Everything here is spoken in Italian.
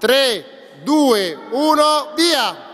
3, 2, 1, via!